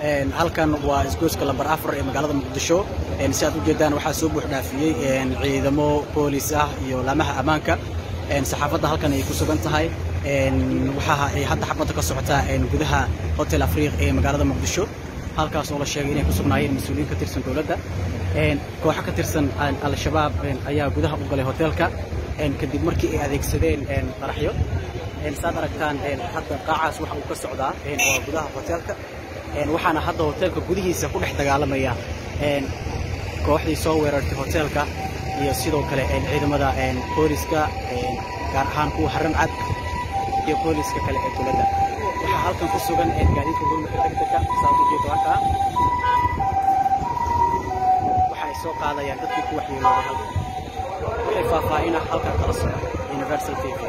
halkan waa isgoyska lambar afar ee magaalada muqdisho. Si aad ujeedaan waxaa soo buux dhaafiyey ciidamo boolis ah iyo laamaha ammaanka. Saxaafadda halkan ay ku sugan tahay. Waxa ay hadda xabadda ka socotaa gudaha hotel afriiq ee magaalada muqdisho. Halkaas oo la sheegay inay ku sugnaayeen mas'uuliyiin ka tirsan dowladda. Kooxo ka tirsan al-shabaab ayaa gudaha u galay hoteelka kadib markii ay adeegsadeen qaraxyo saad aragtaan hadda qaacaas waxa uu ka socdaa waa gudaha hoteelka waxaana hadda hoteelka gudihiisa ku dhex dagaalamaya kooxdii soo weerartay hoteelka iyo sidoo kale ciidamada booliska gaar ahaan kuwa haram cad iyo booliska kale ee dowladda waxaa halkan ku sugan gaadiidka gurmadka degdega saad ujeedo halkaa waxa ay soo qaadayaan dadkii ku waxyeelooday halka waxay faahfaahina halkan kala socda universal t v